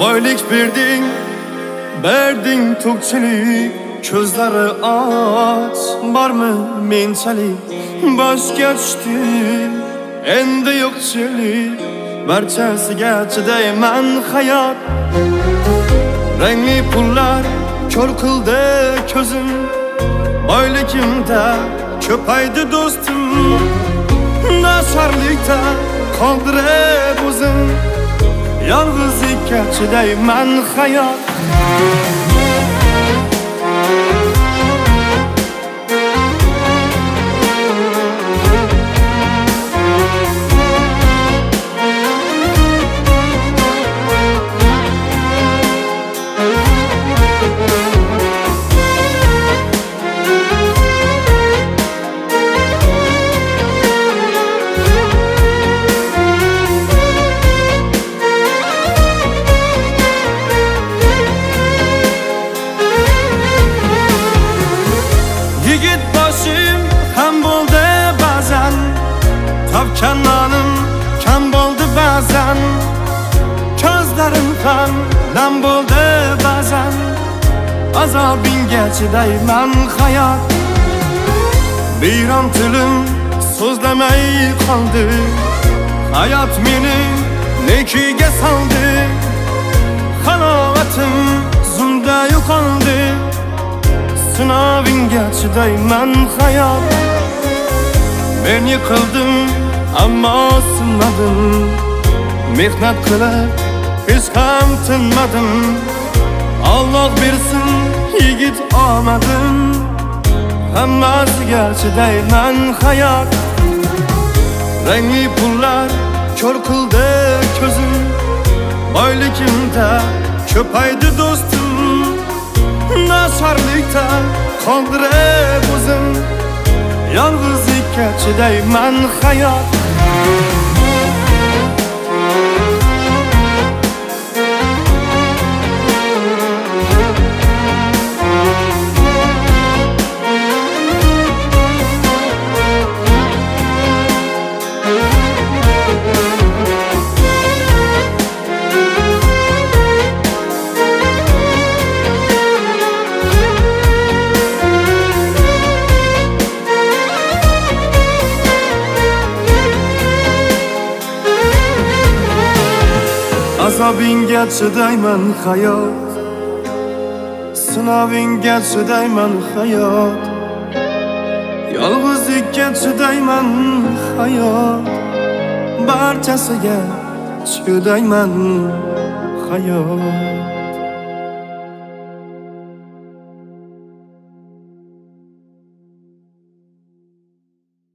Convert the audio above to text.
boylik berding berding to'kchilik ko'zlari och bormi menchalik boshga tushdi endi yo'qchilik barchasiga chidayman hayot. Rangli pullar ko'r qildi ko'zim. Boyligimda ko'paydi do'stim. Nasarlikda qoldirib o'zim. Yolg'izlikka chidayman hayot. Tavkanlarım kam bo'ldi ba'zan. Ko'zlarim ham nam bo'ldi ba'zan. Azobingga chidayman hayot. Biyron tilim so'zlamay qoldi. Hayot meni nekiga soldi Sinovingga chidayman hayot Men yiqildim ammo sinmadim mehnat qilib hech ham tinmadim Alloh bersin yigit omadim hammasiga chidayman hayot rangli pullar ko'r qildi ko'zim boyligimda ko'paydi do'stim sarlikda qoldirib e o'zim. Yolg'izlikka chidayman hayot. Azobingga chidayman hayot. Sinovingga chidayman hayot. Yolg'izlikka chidayman hayot. Barchasiga chidayman hayot.